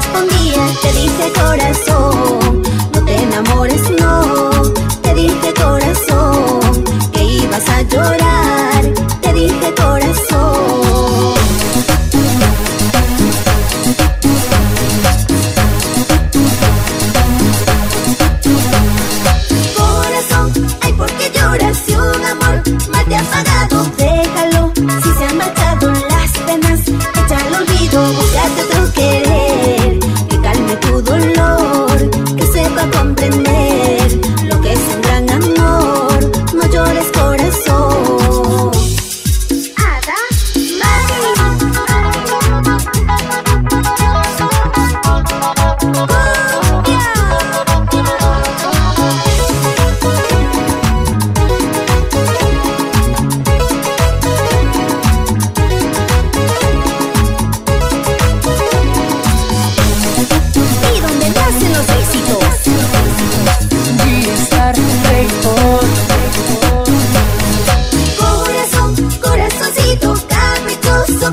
correspondía, te dice corazón.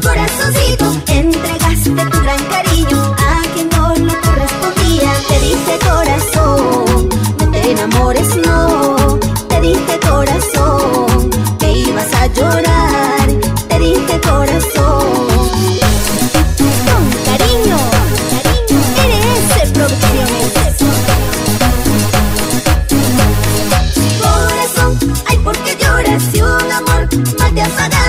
corazoncito Entregaste tu gran cariño a quien no lo correspondía. Te dije corazón, no te enamores no. Te dije corazón, que ibas a llorar. Te dije corazón. Con cariño, eres Producciones Corazón, ay por qué lloras si un amor mal te apaga